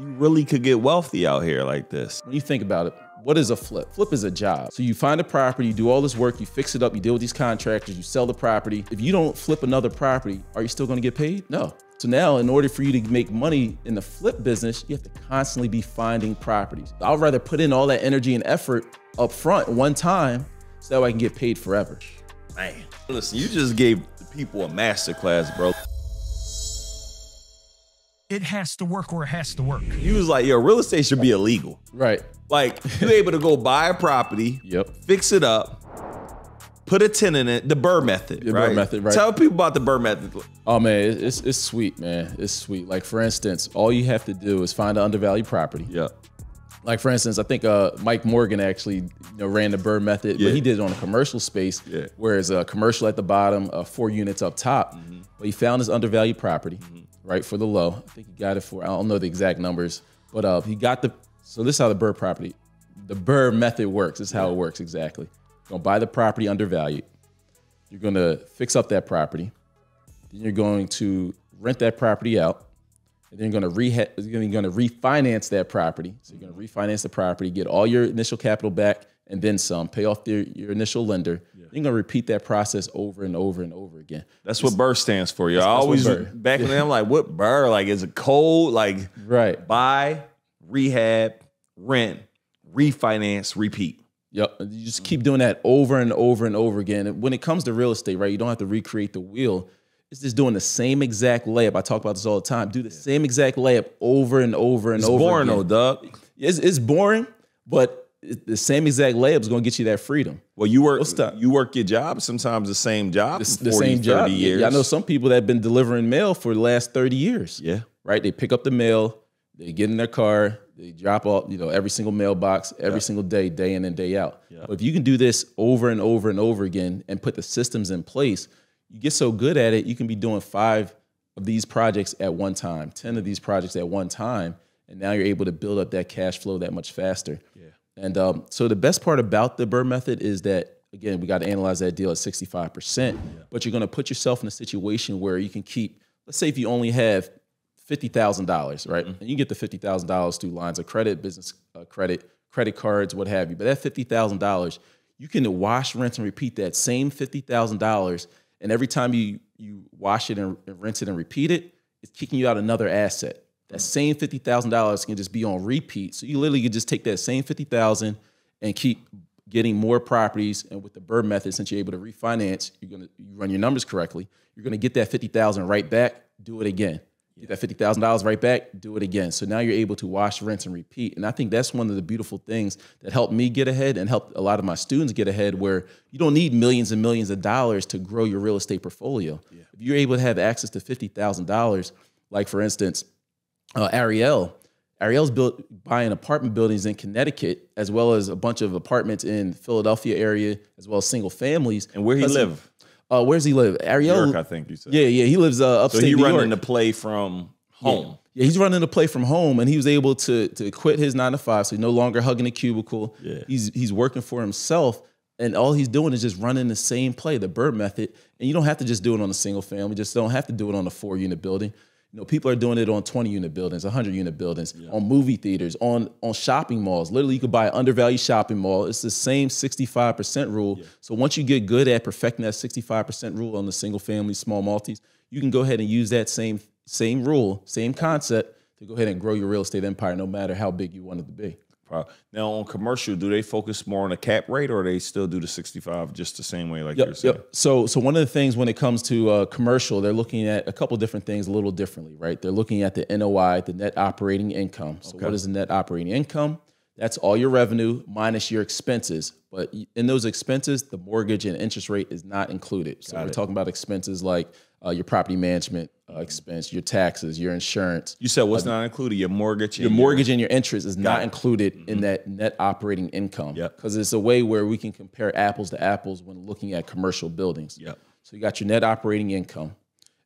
you really could get wealthy out here like this. When you think about it, what is a flip? Flip is a job. So you find a property, you do all this work, you fix it up, you deal with these contractors, you sell the property. If you don't flip another property, are you still gonna get paid? No. So now, in order for you to make money in the flip business, you have to constantly be finding properties. I'd rather put in all that energy and effort up front one time so that way I can get paid forever. Man, listen, you just gave the people a masterclass, bro. It has to work or it has to work. You was like, yo, real estate should be illegal. Right. Like, you're able to go buy a property, Yep. fix it up, put a tenant in it, the BRRR method, The right? BRRR method, right. Tell people about the BRRR method. Oh man, it- it's it's sweet, man. It's sweet. Like for instance, all you have to do is find an undervalued property. Yeah. Like for instance, I think uh, Mike Morgan actually you know, ran the Burr method, Yeah. but he did it on a commercial space, Yeah. whereas a commercial at the bottom, uh, four units up top. Mm-hmm. But he found his undervalued property, right for the low. I think he got it for I don't know the exact numbers, but uh, he got the. So this is how the BRRR property, the BRRR method works. This is how it works exactly. You're gonna buy the property undervalued. You're gonna fix up that property. Then you're going to rent that property out. And then you're to reha- you're to refinance that property. So you're to refinance the property, get all your initial capital back, and then some. Pay off your, your initial lender. You're going to repeat that process over and over and over again. That's what BRRR stands for. Yo, I always back then I'm like, what BRRR? Like, is it cold? Like, Right. buy, rehab, rent, refinance, repeat. Yep. You just keep doing that over and over and over again. And when it comes to real estate, right, you don't have to recreate the wheel. It's just doing the same exact layup. I talk about this all the time. Do the same exact layup over and over and It's over. boring again. though, Doug. It's, it's boring, but the same exact layup is going to get you that freedom. Well, you work stop. you work your job, sometimes the same job, the, the 40, same 30 job. years. Yeah, I know some people that have been delivering mail for the last 30 years. Yeah. Right? They pick up the mail, they get in their car, they drop off, you know, every single mailbox every single day, day in and day out. But if you can do this over and over and over again and put the systems in place, you get so good at it, you can be doing five of these projects at one time, 10 of these projects at one time. And now you're able to build up that cash flow that much faster. Yeah. And um, so the best part about the BRRR method is that again, we got to analyze that deal at 65%, but you're going to put yourself in a situation where you can keep, let's say if you only have $50,000, right? And you get the $50,000 through lines of credit, business uh, credit, credit cards, what have you. But that $50,000, you can wash, rinse, and repeat that same $50,000. And every time you, you wash it and, and rinse it and repeat it, it's kicking you out another asset. That same $50,000 can just be on repeat. So you literally could just take that same 50000 and keep getting more properties. And with the BRRR method, since you're able to refinance, you're gonna you run your numbers correctly. You're gonna get that fifty thousand right back. Do it again. Get that fifty thousand dollars right back. Do it again. So now you're able to wash, rinse, and repeat. And I think that's one of the beautiful things that helped me get ahead and helped a lot of my students get ahead. Where you don't need millions and millions of dollars to grow your real estate portfolio. If you're able to have access to fifty thousand dollars, like for instance, uh, Ariel. Ariel's built buying apartment buildings in Connecticut, as well as a bunch of apartments in Philadelphia area, as well as single families. And where he live? Uh, where's he live? Ariel. New York, I think you said. Yeah, yeah, he lives uh, So upstate he New running York. the play from home. Yeah, he's running the play from home, and he was able to to quit his nine to five, so he's no longer hugging a cubicle. Yeah. he's he's working for himself, and all he's doing is just running the same play, the BRRR method. And you don't have to just do it on a single family, just don't have to do it on a four unit building. You know, people are doing it on 20 unit buildings, 100 unit buildings, on movie theaters, on on shopping malls. Literally, you could buy an undervalued shopping mall. It's the same 65% rule. So once you get good at perfecting that 65% rule on the single family, small multis, you can go ahead and use that same same rule, same concept to go ahead and grow your real estate empire, no matter how big you want it to be. Now on commercial, do they focus more on the cap rate, or they still do the sixty-five just the same way, like you're saying? yep. So, so one of the things when it comes to uh, commercial, they're looking at a couple different things a little differently, right? They're looking at the NOI, the net operating income. So, what is the net operating income? That's all your revenue minus your expenses. But in those expenses, the mortgage and interest rate is not included. So, we're talking about expenses like uh, your property management uh, expense, your taxes, your insurance. You said what's not included? Your mortgage. Your mortgage and your interest is not it. included in that net operating income. Yep. Because it's a way where we can compare apples to apples when looking at commercial buildings. Yep. So you got your net operating income.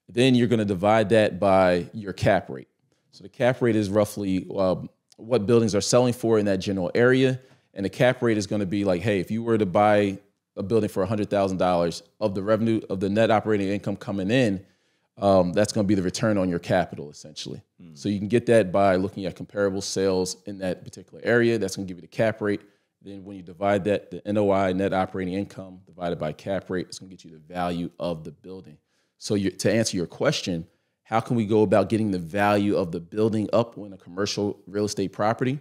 Then you're going to divide that by your cap rate. So the cap rate is roughly um, what buildings are selling for in that general area. And the cap rate is going to be like, hey, if you were to buy a building for $100,000 of the revenue of the net operating income coming in, um, that's going to be the return on your capital essentially. So you can get that by looking at comparable sales in that particular area. That's going to give you the cap rate. Then when you divide that, the NOI, net operating income, divided by cap rate, it's going to get you the value of the building. So you, to answer your question, how can we go about getting the value of the building up when a commercial real estate property?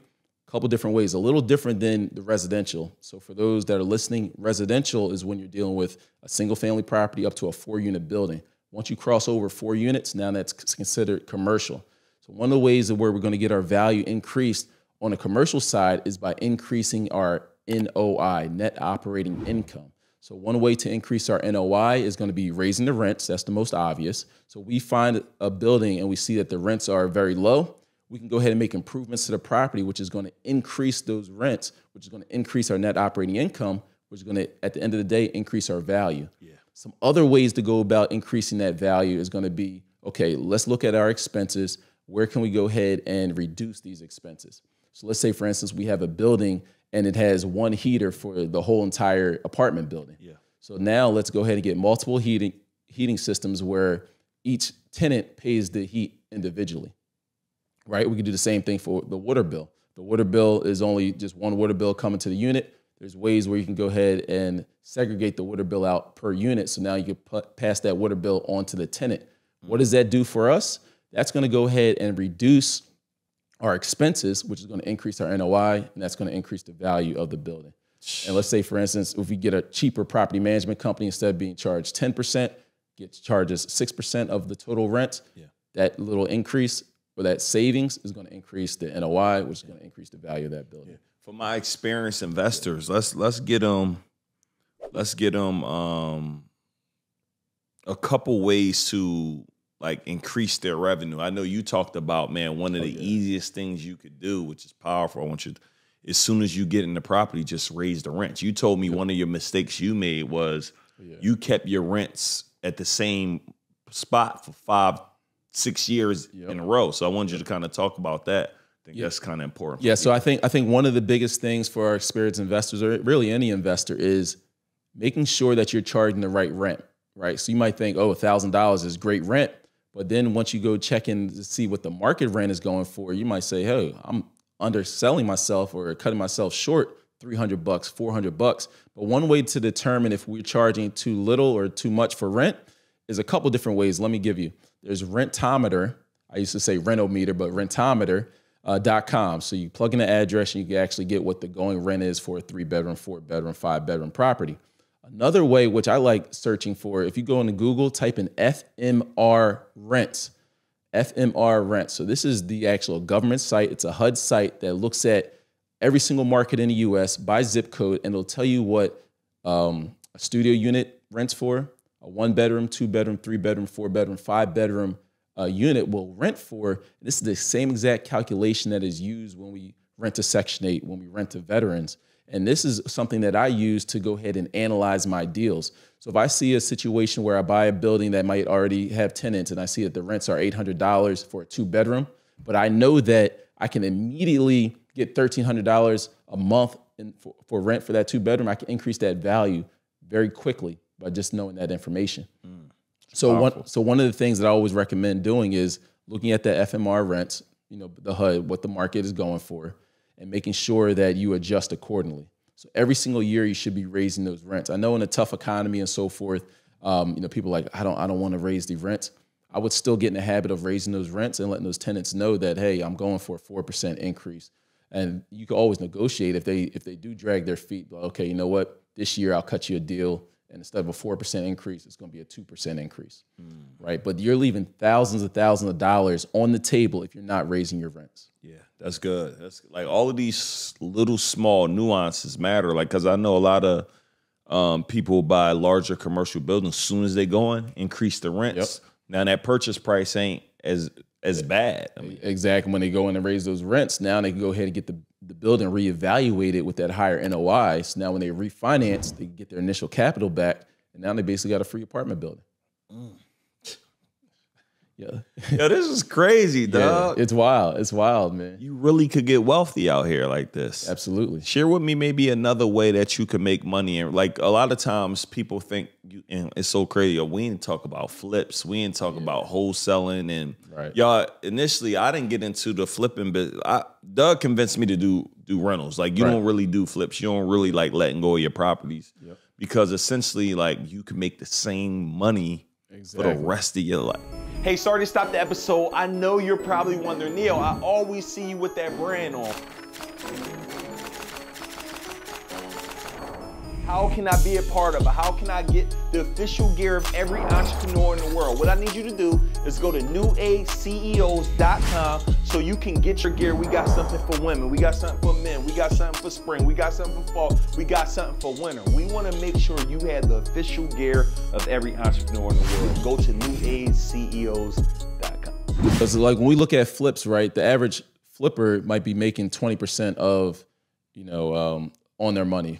Couple different ways, a little different than the residential. So for those that are listening, residential is when you're dealing with a single family property up to a four unit building. Once you cross over four units, now that's considered commercial. So one of the ways that where we're going to get our value increased on the commercial side is by increasing our NOI, net operating income. So one way to increase our NOI is going to be raising the rents. That's the most obvious. So we find a building and we see that the rents are very low. We can go ahead and make improvements to the property, which is going to increase those rents, which is going to increase our net operating income, which is going to, at the end of the day, increase our value. Yeah. Some other ways to go about increasing that value is going to be okay, let's look at our expenses. Where can we go ahead and reduce these expenses? So let's say, for instance, we have a building and it has one heater for the whole entire apartment building. Yeah. So now let's go ahead and get multiple heating heating systems where each tenant pays the heat individually. Right? We could do the same thing for the water bill. The water bill is only just one water bill coming to the unit. There's ways where you can go ahead and segregate the water bill out per unit. So now you can put, pass that water bill on to the tenant. What does that do for us? That's going to go ahead and reduce our expenses, which is going to increase our NOI, and that's going to increase the value of the building. And let's say, for instance, if we get a cheaper property management company, instead of being charged 10%, gets charges 6% of the total rent, Yeah. that little increase or that savings is going to increase the NOI, which is going to increase the value of that building. For my experienced investors, let's let's get them, let's get them um, a couple ways to like increase their revenue. I know you talked about man, one of the easiest things you could do, which is powerful. I want you, to, as soon as you get in the property, just raise the rent. You told me one of your mistakes you made was you kept your rents at the same spot for five, six years in a row. So I wanted you to kind of talk about that. I think that's kind of important. Yeah, so I think I think one of the biggest things for our experienced investors, or really any investor, is making sure that you're charging the right rent. Right. So you might think, oh, thousand dollars is great rent, but then once you go check in to see what the market rent is going for, you might say, hey, I'm underselling myself or cutting myself short 300 bucks, 400 bucks. But one way to determine if we're charging too little or too much for rent is a couple different ways. Let me give you. There's Rentometer. I used to say Rentometer, but Rentometer. Uh. So you plug in the address and you can actually get what the going rent is for a three bedroom, four bedroom, five bedroom property. Another way, which I like searching for, if you go into Google, type in FMR rents. FMR rent. So this is the actual government site. It's a HUD site that looks at every single market in the U.S. by zip code, and it'll tell you what um, a studio unit rents for, a one bedroom, two bedroom, three bedroom, four bedroom, five bedroom uh, unit will rent for. This is the same exact calculation that is used when we rent to Section 8, when we rent to veterans. And this is something that I use to go ahead and analyze my deals. So if I see a situation where I buy a building that might already have tenants and I see that the rents are $800 for a two bedroom, but I know that I can immediately get $1,300 a month in, for, for rent for that two bedroom, I can increase that value very quickly by just knowing that information. So one, so one of the things that I always recommend doing is looking at the FMR rents, you know, the HUD, what the market is going for, and making sure that you adjust accordingly. So every single year you should be raising those rents. I know in a tough economy and so forth, um, you know, people are like I don't I don't want to raise the rents. I would still get in the habit of raising those rents and letting those tenants know that hey, I'm going for a four percent increase. And you can always negotiate if they if they do drag their feet. Like, okay, you know what? This year I'll cut you a deal, and instead of a four percent increase, it's going to be a two percent increase, right? But you're leaving thousands of thousands of dollars on the table if you're not raising your rents. Yeah, that's good. That's like all of these little small nuances matter. Like, cause I know a lot of um, people buy larger commercial buildings. As soon as they go in, increase the rents. Now that purchase price ain't as as bad. I mean, Exactly. When they go in and raise those rents, now they can go ahead and get the, the building reevaluated with that higher NOI. So now when they refinance, they get their initial capital back, and now they basically got a free apartment building. Mm. Yeah, Yo, this is crazy, yeah, dog. it's wild. It's wild, man. you really could get wealthy out here like this. Absolutely. Share with me maybe another way that you can make money. And like a lot of times people think you and it's so crazy. We didn't talk about flips. We didn't talk about wholesaling and Right. y'all initially I didn't get into the flipping business. I, Doug convinced me to do do rentals. Like you Right. don't really do flips. You don't really like letting go of your properties. Yep. Because essentially like you can make the same money for the rest of your life. Hey, sorry to stop the episode. I know you're probably wondering, Neo, I always see you with that brand on. How can I be a part of it? How can I get the official gear of every entrepreneur in the world? What I need you to do is go to newageceos.com so you can get your gear. We got something for women, we got something for men, we got something for spring, we got something for fall, we got something for winter. We want to make sure you have the official gear of every entrepreneur in the world. Go to newageceos.com. Because like when we look at flips, right, the average flipper might be making 20% of, you know, um, on their money.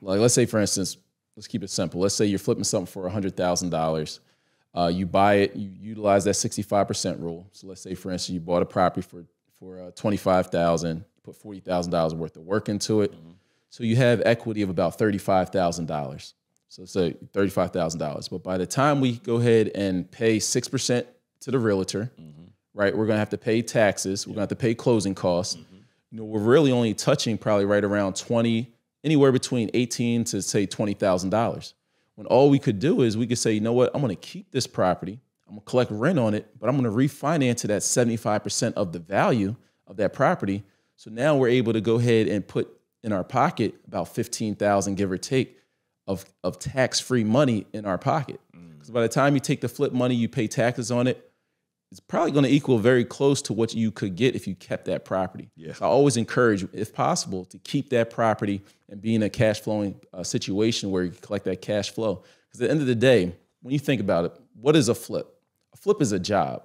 Like let's say for instance, let's keep it simple. Let's say you're flipping something for $100,000. Uh, you buy it, you utilize that 65% rule. So let's say for instance, you bought a property for for uh, 25,000, you put $40,000 worth of work into it. So you have equity of about $35,000. So say $35,000. But by the time we go ahead and pay 6% to the realtor, right, we're going to have to pay taxes, we're going to have to pay closing costs. You know, we're really only touching probably right around 20, anywhere between 18 to say $20,000. When all we could do is we could say, you know what, I'm going to keep this property, I'm going to collect rent on it, but I'm going to refinance it at 75% of the value of that property. So now we're able to go ahead and put in our pocket about 15,000 give or take of, of tax-free money in our pocket. Mm. Because by the time you take the flip money, you pay taxes on it, it's probably going to equal very close to what you could get if you kept that property. Yeah. So I always encourage, if possible, to keep that property and be in a cash flowing uh, situation where you can collect that cash flow. Because at the end of the day, when you think about it, what is a flip? A flip is a job.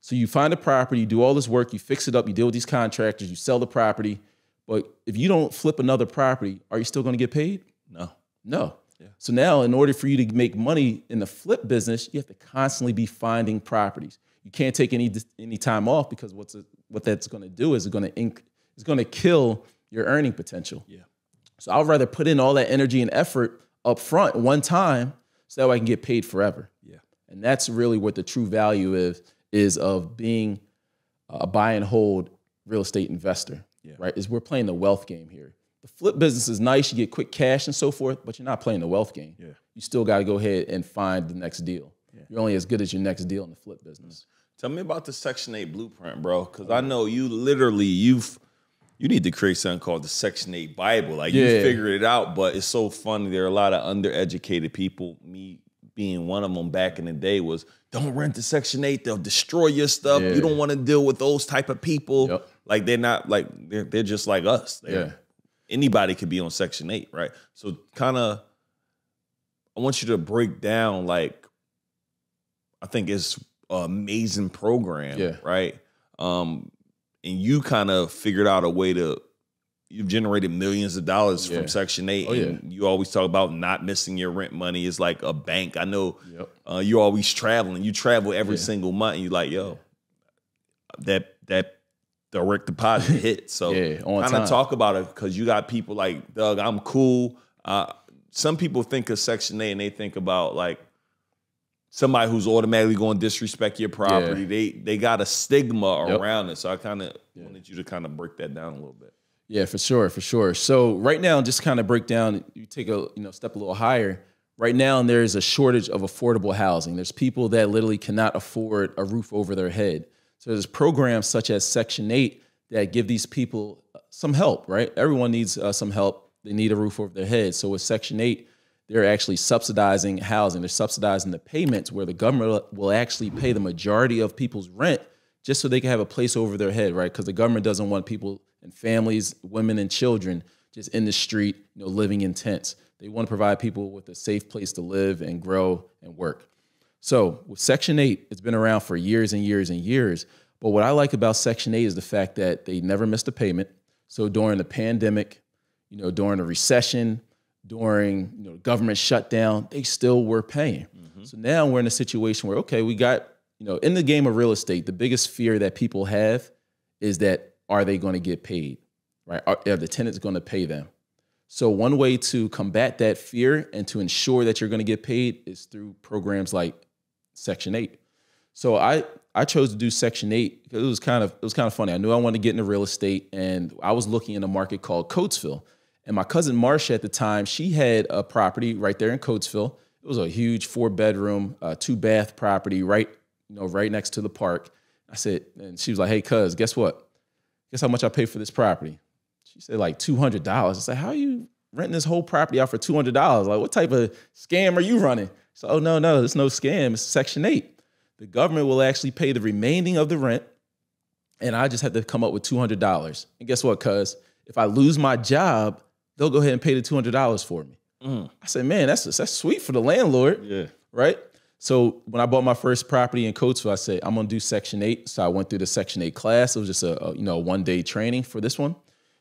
So you find a property, you do all this work, you fix it up, you deal with these contractors, you sell the property. But if you don't flip another property, are you still going to get paid? No. No. So now, in order for you to make money in the flip business, you have to constantly be finding properties. You can't take any any time off because what's it, what that's going to do is it's going to inc- it's going to kill your earning potential. Yeah. So I'd rather put in all that energy and effort up front one time so that way I can get paid forever. Yeah. And that's really what the true value is is of being a buy and hold real estate investor. Yeah. Right? Is we're playing the wealth game here. The flip business is nice, you get quick cash and so forth, but you're not playing the wealth game. Yeah. You still got to go ahead and find the next deal. Yeah. You're only as good as your next deal in the flip business. Tell me about the Section 8 blueprint, bro. Cause I oh, know you literally you've you need to create something called the Section 8 Bible. Like you figured it out, but it's so funny. There are a lot of undereducated people, me being one of them back in the day, was don't rent the Section 8, they'll destroy your stuff. Yeah. You don't want to deal with those type of people. Yep. Like they're not like they're they're just like us. They're- Yeah. Anybody could be on Section 8, right? So kind of I want you to break down like I think it's amazing program, Yeah. right? Um, and you kind of figured out a way to you've generated millions of dollars Yeah. from Section Eight, Oh, and you always talk about not missing your rent money. It's like a bank. I know Yep. uh, you're always traveling. You travel every Yeah. single month. And you're like, yo, that that direct deposit hit. So Yeah, kind of talk about it because you got people like Doug. I'm cool. Uh, some people think of Section Eight and they think about like somebody who's automatically going to disrespect your property. Yeah. They they got a stigma Yep. around it. So I kind of wanted you to kind of break that down a little bit. Yeah, for sure, for sure. So right now, just kind of break down. You take a you know step a little higher. Right now, there is a shortage of affordable housing. There's people that literally cannot afford a roof over their head. So there's programs such as Section Eight that give these people uh, some help. Right, everyone needs uh, some help. They need a roof over their head. So with Section Eight, they're actually subsidizing housing. They're subsidizing the payments where the government will actually pay the majority of people's rent just so they can have a place over their head, right? Because the government doesn't want people and families, women and children just in the street, you know, living in tents. They want to provide people with a safe place to live and grow and work. So with Section 8, it's been around for years and years and years. But what I like about Section 8 is the fact that they never missed a payment. So during the pandemic, you know, during the recession, during you know government shutdown, they still were paying. Mm-hmm. So now we're in a situation where okay, we got you know, in the game of real estate, the biggest fear that people have is that are they going to get paid? Right? Are, are the tenants going to pay them? So one way to combat that fear and to ensure that you're going to get paid is through programs like Section 8. So I I chose to do Section 8 because it was kind of it was kind of funny. I knew I wanted to get into real estate and I was looking in a market called Coatesville. And my cousin Marsha at the time, she had a property right there in Coatesville. It was a huge four bedroom, uh, two bath property right, you know, right next to the park. I said, and she was like, "Hey, cuz, guess what? Guess how much I paid for this property?" She said, "Like two hundred dollars." I said, "How are you renting this whole property out for two hundred dollars? Like, what type of scam are you running?" So, oh no, no, it's no scam. It's Section Eight. The government will actually pay the remaining of the rent, and I just have to come up with two hundred dollars. And guess what, cuz? If I lose my job, they'll go ahead and pay the two hundred dollars for me. Mm. I said, man, that's that's sweet for the landlord, Yeah. right? So when I bought my first property in Coatesville, I said I'm gonna do Section Eight. So I went through the Section Eight class. It was just a, a you know one day training for this one,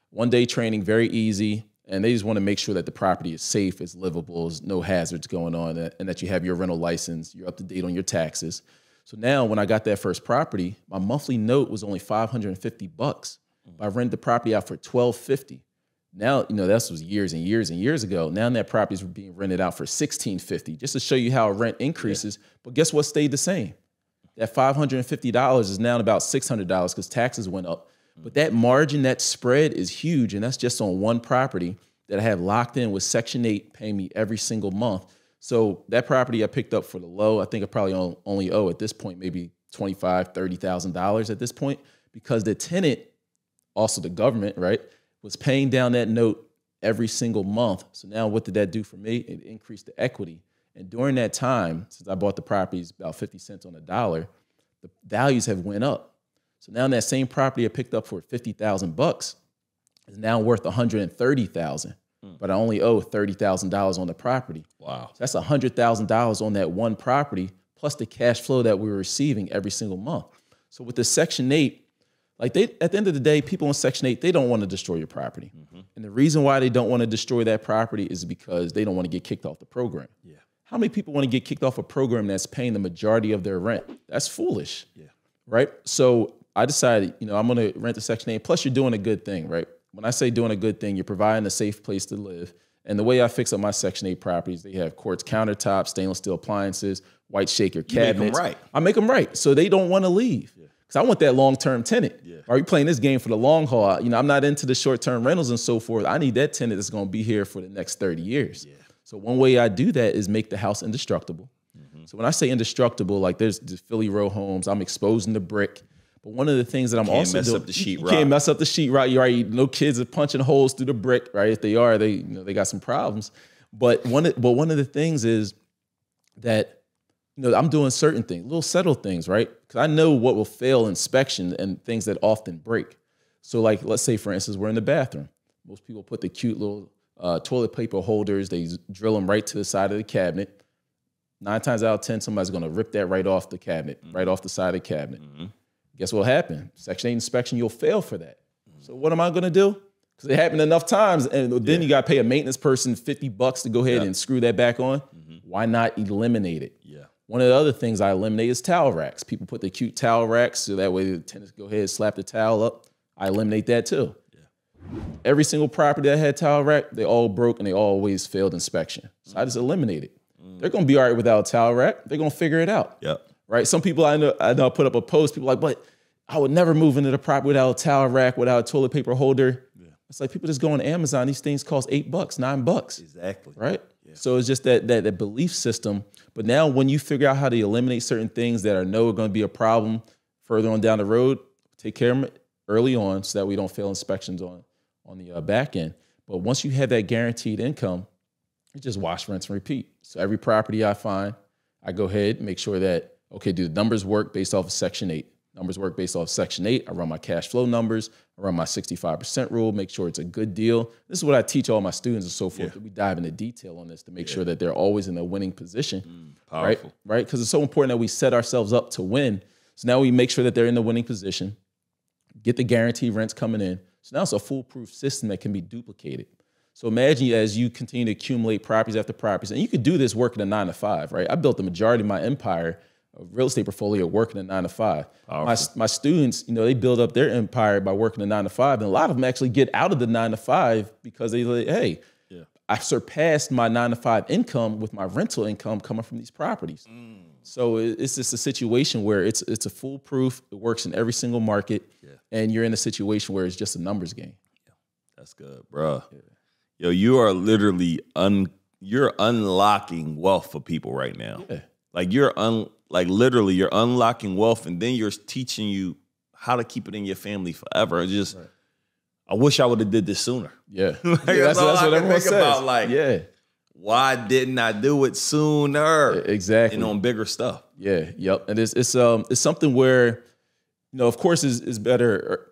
one day training, very easy. And they just want to make sure that the property is safe, it's livable, there's no hazards going on, and that you have your rental license, you're up to date on your taxes. So now when I got that first property, my monthly note was only 550 bucks. Mm. I rented the property out for 1250. Now, you know, that was years and years and years ago. Now that properties were being rented out for 1,650, just to show you how rent increases. But guess what stayed the same? That $550 is now about $600 because taxes went up. Mm-hmm. But that margin, that spread is huge. And that's just on one property that I have locked in with Section 8 paying me every single month. So that property I picked up for the low, I think I probably only owe at this point maybe $25,000, $30,000 at this point because the tenant, also the government, right, was paying down that note every single month. So now what did that do for me? It increased the equity. And during that time, since I bought the properties about 50 cents on a dollar, the values have went up. So now that same property I picked up for 50,000 bucks is now worth 130,000. Hmm. But I only owe $30,000 on the property. Wow. So that's $100,000 on that one property, plus the cash flow that we were receiving every single month. So with the Section 8, like they at the end of the day, people in Section 8, they don't want to destroy your property. Mm-hmm. And the reason why they don't want to destroy that property is because they don't want to get kicked off the program. Yeah. How many people want to get kicked off a program that's paying the majority of their rent? That's foolish. Yeah. Right? So I decided, you know, I'm gonna rent the Section 8. Plus, you're doing a good thing, right? When I say doing a good thing, you're providing a safe place to live. And the way I fix up my Section 8 properties, they have quartz countertops, stainless steel appliances, white shaker cabinets. right. I make them right. So they don't want to leave. Because I want that long-term tenant. Are you playing this game for the long haul? You know, I'm not into the short-term rentals and so forth. I need that tenant that's gonna be here for the next 30 years. So one way I do that is make the house indestructible. Mm-hmm. So when I say indestructible, like there's the Philly row homes, I'm exposing the brick. But one of the things that I'm Can't also mess doing, up the sheet you rock. can't mess up the sheet right. You're right. No kids are punching holes through the brick, right? If they are, they you know they got some problems. But one of, but one of the things is that you know I'm doing certain things, little subtle things, right? Because I know what will fail inspection and things that often break. So like let's say for instance we're in the bathroom. Most people put the cute little uh, toilet paper holders. They drill them right to the side of the cabinet. Nine times out of ten, somebody's going to rip that right off the cabinet, mm-hmm. right off the side of the cabinet. Mm-hmm. Guess what happened? Section 8 inspection, you'll fail for that. So what am I going to do? Because it happened enough times, and then you got to pay a maintenance person 50 bucks to go ahead and screw that back on. Mm-hmm. Why not eliminate it? Yeah. One of the other things I eliminate is towel racks. People put the cute towel racks so that way the tenants go ahead and slap the towel up. I eliminate that too. Every single property that had towel rack, they all broke and they always failed inspection. So I just mm. eliminate it. Mm. They're gonna be all right without a towel rack. They're gonna figure it out Yep. right? Some people I know I know I put up a post. People like, but I would never move into the property without a towel rack, without a toilet paper holder. It's like people just go on Amazon. These things cost eight bucks, nine bucks, Exactly. right? So it's just that, that that belief system. But now when you figure out how to eliminate certain things that are know are going to be a problem further on down the road, take care of them early on so that we don't fail inspections on on the uh, back end. But once you have that guaranteed income, you just wash, rinse, and repeat. So every property I find, I go ahead make sure that okay, do the numbers work based off of Section Eight? Numbers work based off Section Eight. I run my cash flow numbers. I run my sixty-five percent rule. Make sure it's a good deal. This is what I teach all my students and so forth. We dive into detail on this to make sure that they're always in a winning position. Mm, right? Powerful. Right? Because it's so important that we set ourselves up to win. So now we make sure that they're in the winning position, get the guaranteed rents coming in. So now it's a foolproof system that can be duplicated. So imagine as you continue to accumulate properties after properties, and you could do this working a nine to five, right? I built the majority of my empire a real estate portfolio working a nine to five. My, my students, you know, they build up their empire by working a nine to five, and a lot of them actually get out of the nine to five because they like, hey, I surpassed my nine to five income with my rental income coming from these properties. Mm. So it's just a situation where it's it's a foolproof. It works in every single market, and you're in a situation where it's just a numbers game. That's good, bro. Yo, you are literally un you're unlocking wealth for people right now. Yeah. Like you're un like literally you're unlocking wealth and then you're teaching you how to keep it in your family forever. It's just I wish I would have did this sooner. Yeah, Like, Yeah, that's all I can think about, like- yeah, Why didn't I do it sooner? exactly. And on bigger stuff. Yeah, yep. And it's it's um it's something where, you know, of course, is is better. Or,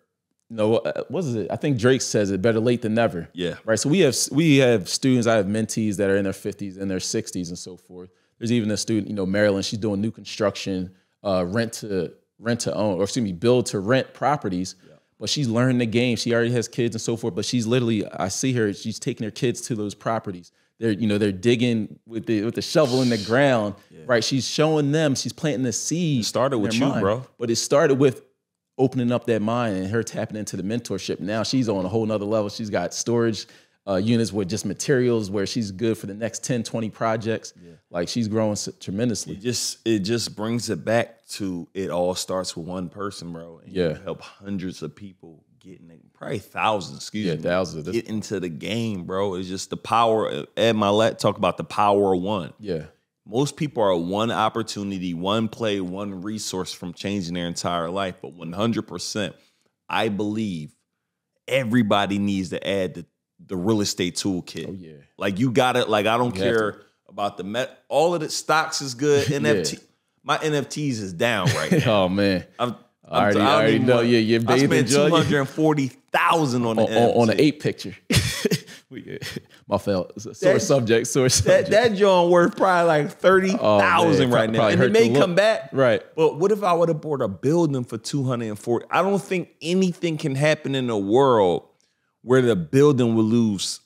you know, uh, what is it? I think Drake says it better late than never. Yeah. Right. So we have we have students. I have mentees that are in their fifties and their sixties and so forth. There's even a student, you know, Maryland. She's doing new construction, uh, rent to rent to own, or excuse me, build to rent properties. But she's learned the game. She already has kids and so forth. But she's literally, I see her. She's taking her kids to those properties. They're, you know, they're digging with the with the shovel in the ground, right? She's showing them. She's planting the seed. It started with you, mind. bro. But it started with opening up that mind and her tapping into the mentorship. Now she's on a whole nother level. She's got storage uh, units with just materials where she's good for the next 10, 20 projects. Like she's growing tremendously. It just it just brings it back to it all starts with one person, bro. And Yeah. you help hundreds of people get in, probably thousands, excuse Yeah, me, thousands of get into the game, bro. It's just the power. Ed Mylett talk about the power of one. Yeah. Most people are one opportunity, one play, one resource from changing their entire life. But 100%, I believe everybody needs to add the, the real estate toolkit. Oh, yeah. Like you got it. Like I don't You care about the met. All of the stocks is good. NFT, my NFTs is down right oh, now. Oh man. I'm, I already- don't I already know you- you're I spent two hundred and forty thousand on On, on, on an eight picture. My. Sore That- subject. Sore That subject. that John worth probably like oh, thirty thousand Oh, right now, and it may look. come back. Right. But what if I would have bought a building for two hundred and forty? I don't think anything can happen in the world where the building will lose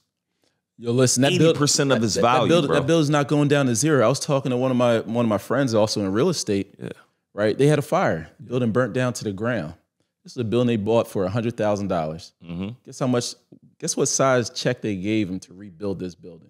Yo, listen, that eighty build- percent of its that, value, That, build, bro. that building's not going down to zero. I was talking to one of my one of my friends also in real estate. Yeah. Right. They had a fire. Building burnt down to the ground. This is a building they bought for hundred thousand dollars. Mm-hmm. Guess how much? Guess what size check they gave him to rebuild this building?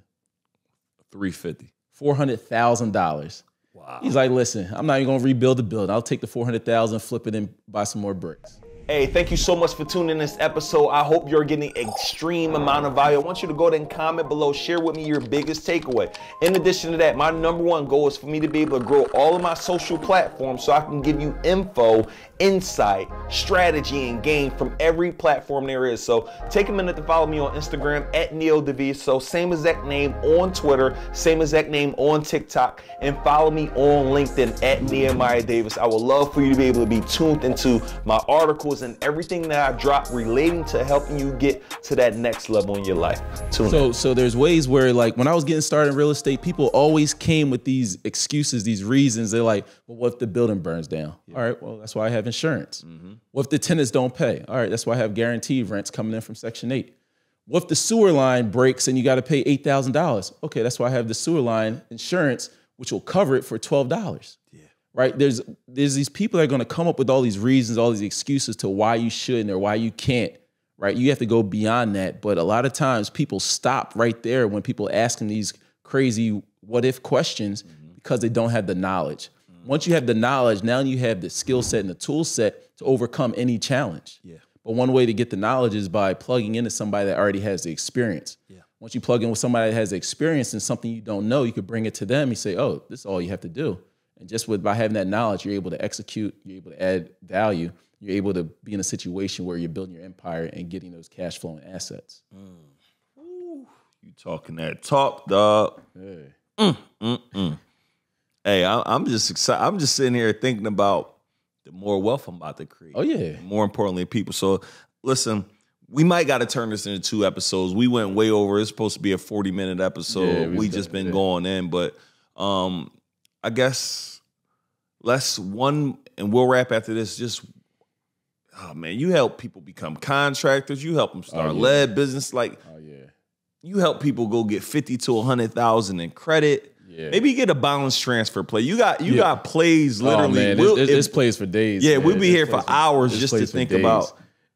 Three fifty. Four hundred thousand dollars. Wow. He's like, listen, I'm not even gonna rebuild the building. I'll take the four hundred thousand, flip it, and buy some more bricks. Hey, thank you so much for tuning in this episode. I hope you're getting extreme amount of value. I want you to go ahead and comment below, share with me your biggest takeaway. In addition to that, my number one goal is for me to be able to grow all of my social platforms so I can give you info, insight, strategy, and game from every platform there is. So take a minute to follow me on Instagram at Neo Daviso, same exact name on Twitter, same exact name on TikTok, and follow me on LinkedIn at Nehemiah Davis. I would love for you to be able to be tuned into my articles and everything that I drop relating to helping you get to that next level in your life. Tune in. So so there's ways where like when I was getting started in real estate, people always came with these excuses, these reasons. They're like, well, what if the building burns down? All right, well, that's why I have insurance. Mm-hmm. What if the tenants don't pay? All right, that's why I have guaranteed rents coming in from Section 8. What if the sewer line breaks and you got to pay $8,000? Okay, that's why I have the sewer line insurance, which will cover it for $12. Right? There's there's these people that are going to come up with all these reasons, all these excuses to why you shouldn't or why you can't right? You have to go beyond that. But a lot of times people stop right there when people asking these crazy what if questions mm-hmm. because they don't have the knowledge. Once you have the knowledge, now you have the skill set and the tool set to overcome any challenge. Yeah. But one way to get the knowledge is by plugging into somebody that already has the experience. Yeah. Once you plug in with somebody that has experience in something you don't know, you could bring it to them. You say, "Oh, this is all you have to do." And just with by having that knowledge, you're able to execute. You're able to add value. You're able to be in a situation where you're building your empire and getting those cash flowing assets. You talking that talk, dog. Mm, Hey, I, I'm just excited. I'm just sitting here thinking about the more wealth I'm about to create. Oh yeah, More importantly, people. So listen, we might got to turn this into two episodes. We went way over. It's supposed to be a 40 minute episode. Yeah, we we just been yeah. going in, but um, I guess let's one and we'll wrap after this. Just oh man, you help people become contractors. You help them start Oh, yeah. lead business. Like oh yeah, you help people go get 50 to 100,000 in credit. Yeah. Maybe get a balance transfer play. You got you Yeah. got plays literally. Oh literally. man, We'll- this, if- this plays for days. yeah, man. we'll be This here for hours just to think days. about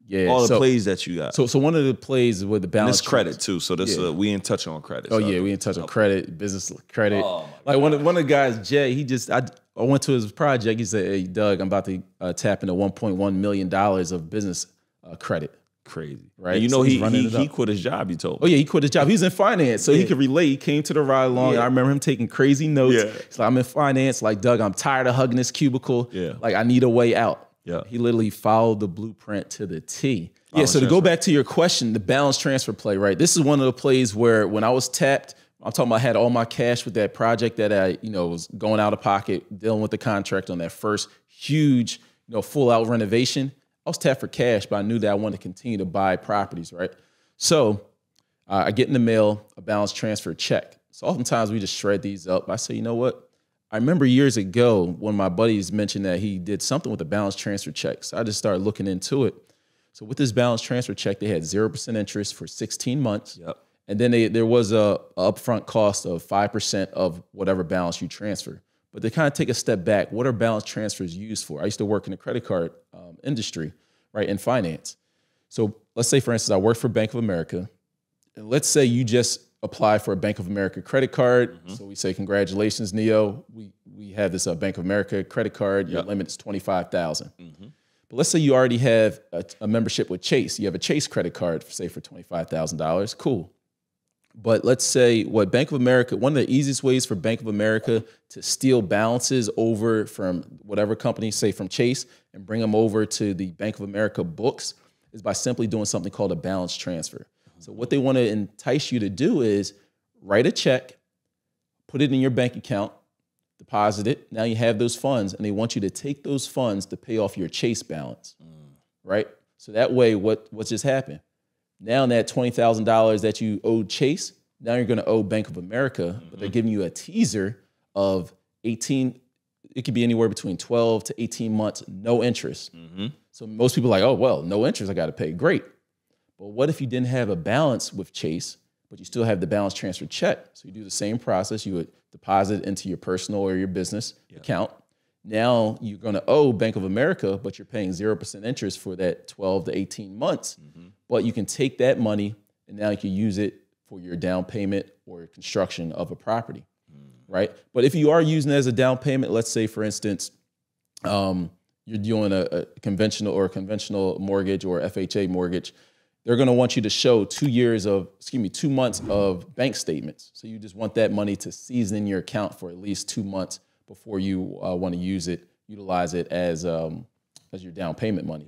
yeah all the so, plays that you got. So so one of the plays with the and balance this credit too. So this Yeah. uh, we ain't touch on credit. Oh so- yeah, we didn't touch on credit, business credit. Oh, like one of one of the guys, Jay, he just I, I went to his project. He said, "Hey, Doug, I'm about to uh, tap into 1.1 million dollars of business uh, credit." crazy. Right, And you know he's he he, he quit his job. He told. Me. Oh yeah, he quit his job. He's in finance, so he could relate. He came to the ride along. Yeah. I remember him taking crazy notes. Yeah. He's like, "I'm in finance. Like Doug, I'm tired of hugging this cubicle. Yeah. like I need a way out." Yeah. he literally followed the blueprint to the T. Yeah. Balance So to go back to your question, the balance transfer play, right? This is one of the plays where when I was tapped, I'm talking about I had all my cash with that project that I, you know, was going out of pocket, dealing with the contract on that first huge, you know, full out renovation. I was tapped for cash, but I knew that I wanted to continue to buy properties, right? So uh, I get in the mail a balance transfer check. So oftentimes we just shred these up. I say, you know what? I remember years ago when my buddies mentioned that he did something with the balance transfer check. So I just started looking into it. So with this balance transfer check, they had 0% interest for 16 months. Yep. And then they, there was a, a upfront cost of 5% of whatever balance you transfer. But to kind of take a step back, what are balance transfers used for? I used to work in the credit card um, industry, right, in finance. So let's say, for instance, I work for Bank of America. And let's say you just apply for a Bank of America credit card. So we say, congratulations, Neo. We, we have this uh, Bank of America credit card. Your limit is 25000 But let's say you already have a, a membership with Chase. You have a Chase credit card, say for $25,000. Cool. But let's say what Bank of America, one of the easiest ways for Bank of America to steal balances over from whatever company, say from Chase, and bring them over to the Bank of America books is by simply doing something called a balance transfer. So, what they want to entice you to do is write a check, put it in your bank account, deposit it. Now you have those funds, and they want you to take those funds to pay off your Chase balance, mm. right? So that way, what what just happened? Now that twenty thousand dollars that you owed Chase, now you're going to owe Bank of America, but they're mm-hmm. giving you a teaser of eighteen. It could be anywhere between twelve to eighteen months, no interest. Mm-hmm. So most people are like, oh well, no interest, I got to pay. Great, but what if you didn't have a balance with Chase, but you still have the balance transfer check? So you do the same process. You would deposit it into your personal or your business account. Now you're going to owe Bank of America, but you're paying 0% interest for that 12 to 18 months. But you can take that money and now you can use it for your down payment or construction of a property, right? But if you are using it as a down payment, let's say, for instance, um, you're doing a, a conventional or a conventional mortgage or FHA mortgage, they're going to want you to show two years of, excuse me, two months of bank statements. So you just want that money to season in your account for at least two months before you uh, want to use it, utilize it as um, as your down payment money.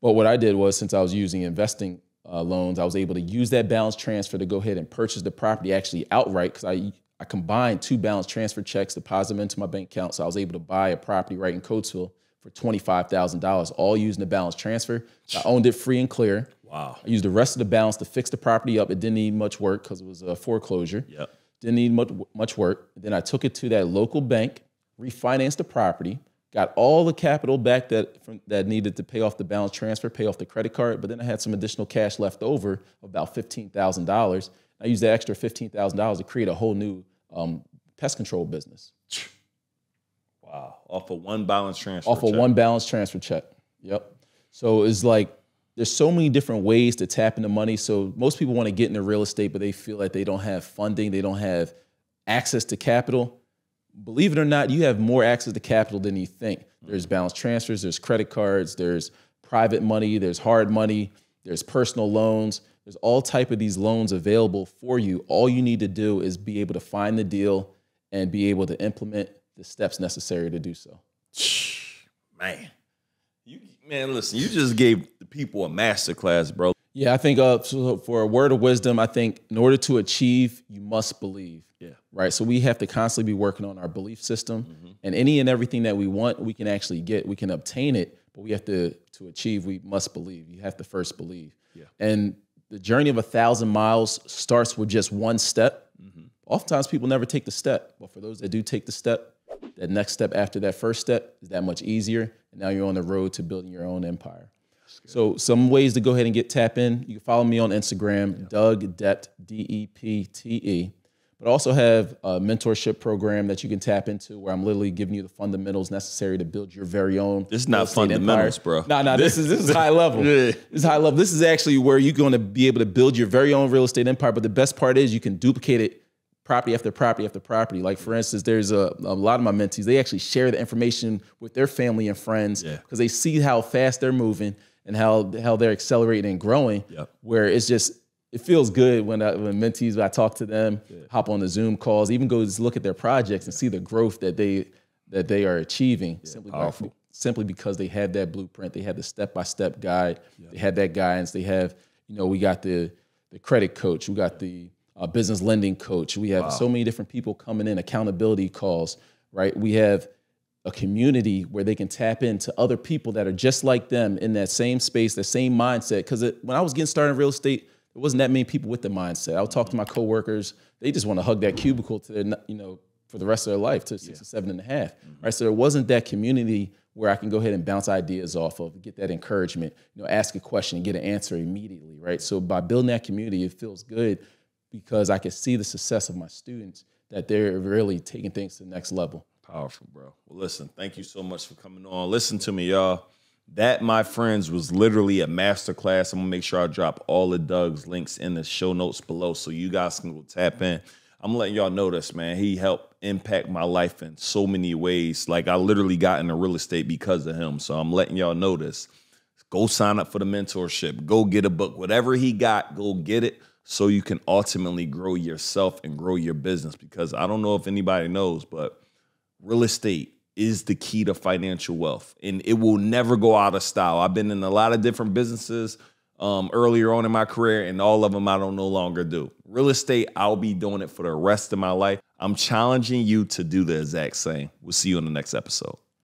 But what I did was, since I was using investing uh, loans, I was able to use that balance transfer to go ahead and purchase the property actually outright because I I combined two balance transfer checks, deposit them into my bank account, so I was able to buy a property right in Coatesville for twenty five thousand dollars, all using the balance transfer. I owned it free and clear. Wow. I used the rest of the balance to fix the property up. It didn't need much work because it was a foreclosure. Yep. Didn't need much, much work. Then I took it to that local bank, refinanced the property, got all the capital back that from, that needed to pay off the balance transfer, pay off the credit card. But then I had some additional cash left over, about fifteen thousand dollars. I used that extra fifteen thousand dollars to create a whole new um, pest control business Wow. Off of one balance transfer. off of check. one balance transfer check. Yep. So it's like there's so many different ways to tap into money. So most people want to get into real estate, but they feel like they don't have funding, they don't have access to capital. Believe it or not, you have more access to capital than you think. There's mm-hmm. balance transfers, there's credit cards, there's private money, there's hard money, there's personal loans. There's all type of these loans available for you. All you need to do is be able to find the deal and be able to implement the steps necessary to do so. Man. You man, listen, you just gave people a master class, bro. Yeah, I think uh, so for a word of wisdom, I think in order to achieve, you must believe. Yeah. Right. So we have to constantly be working on our belief system, and any and everything that we want, we can actually get. We can obtain it, but we have to to achieve. We must believe. You have to first believe. Yeah. And the journey of a thousand miles starts with just one step. Oftentimes, people never take the step, but for those that do take the step, that next step after that first step is that much easier, and now you're on the road to building your own empire. So some ways to go ahead and get tap in. You can follow me on Instagram, Doug Depte, D E P T E. but I also have a mentorship program that you can tap into where I'm literally giving you the fundamentals necessary to build your very own. This is not fundamentals, bro. No, no, this is this is high level. This is high level. This is actually where you're going to be able to build your very own real estate empire. But the best part is you can duplicate it property after property after property. Like for instance, there's a, a lot of my mentees, they actually share the information with their family and friends because yeah. they see how fast they're moving and how how they're accelerating and growing. Yep. Where it's just it feels good when I, when mentees I talk to them, yeah. hop on the Zoom calls, even go just look at their projects and see the growth that they that they are achieving yeah, simply by, simply because they had that blueprint, they had the step by step guide, they had that guidance, they have you know we got the the credit coach, we got the a business lending coach. We have wow. so many different people coming in, accountability calls, right? We have a community where they can tap into other people that are just like them in that same space, that same mindset. Because when I was getting started in real estate, there wasn't that many people with the mindset. I would talk to my coworkers; they just want to hug that cubicle to their, you know, for the rest of their life to six yeah. or seven and a half, mm-hmm. right? So there wasn't that community where I can go ahead and bounce ideas off of, get that encouragement, you know, ask a question and get an answer immediately, right? So by building that community, it feels good because I can see the success of my students that they're really taking things to the next level. Powerful, bro. Well, listen, thank you so much for coming on. Listen to me, y'all. That, my friends, was literally a masterclass. I'm gonna make sure I drop all of Doug's links in the show notes below so you guys can go tap in. I'm letting y'all know this, man. He helped impact my life in so many ways. Like I literally got into real estate because of him. So I'm letting y'all know this. Go sign up for the mentorship. Go get a book. Whatever he got, go get it so you can ultimately grow yourself and grow your business. Because I don't know if anybody knows, but real estate is the key to financial wealth and it will never go out of style. I've been in a lot of different businesses um, earlier on in my career, and all of them I don't no longer do. Real estate, I'll be doing it for the rest of my life. I'm challenging you to do the exact same. We'll see you in the next episode.